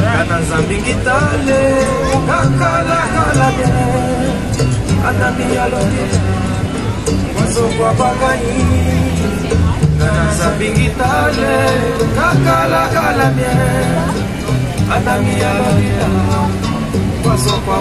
Kana zambi ngitale Kakala kala Anami alonye Mwazo kwa bagai Kana zambi ngitale Kakala kala Anami alonye Mwazo kwa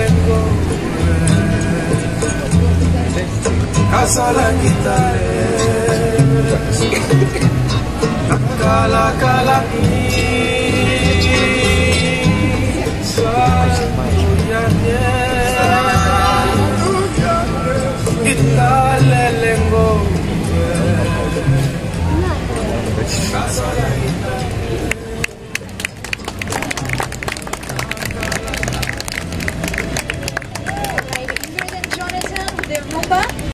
bagai Kasala kita Kala kala pa?